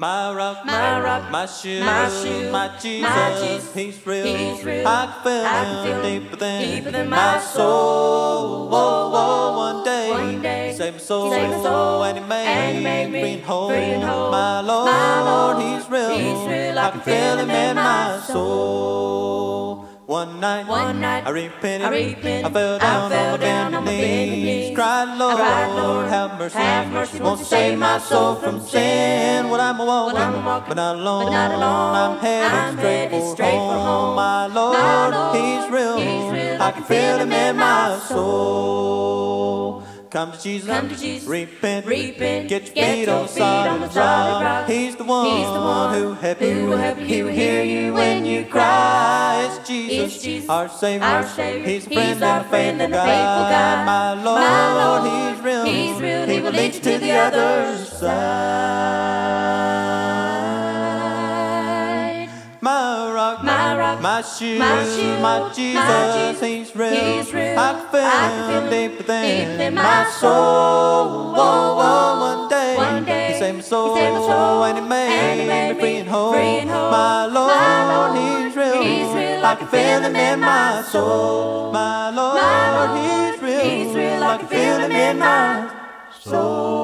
My rock, My rock, my shield, my shield, my Jesus, my Jesus, He's real. He's real. I can feel I Him feel Him deeper than, deeper than my my soul. Whoa, whoa, one day, One day, He saved my soul, saved my soul, and He made, and He made me whole. free and whole. My Lord, My Lord, He's real. He's real. I can feel Him in my soul. One night, One night, I repented, I repented. I fell I down fell on my down on my bended knees, cried, Lord, cried, Lord, have mercy, have mercy, won't save my soul from sin. What I'm a walking, I'm a walking, but not alone. but not alone. I'm headed I'm straight, headed for, straight home. for home. My Lord, My Lord, He's real. He's real. I can feel Him in my soul. Come to Jesus, Come to Jesus. repent, Repent. get your Get feet your on the feet on the solid rock. He's the one, He's the one who help you, will help He you, will hear you when you cry. It's Jesus, It's Jesus, our Savior. our Savior. He's a He's friend our and a friend and a faithful God. My Lord, My Lord, He's real. He's real. He will lead you to the other side. My rock, My rock, my shield, my shield, my my Jesus, Jesus, He's real. He's real. I can feel I can Him feel deeper than, deeper than my my soul. Saved my soul, He saved my soul, and He made, and He made me free and whole. free and whole. My Lord, My Lord, He's real. He's real. I can feel Him in my soul. My Lord, My Lord, He's real. He's real. I can feel Him in my soul.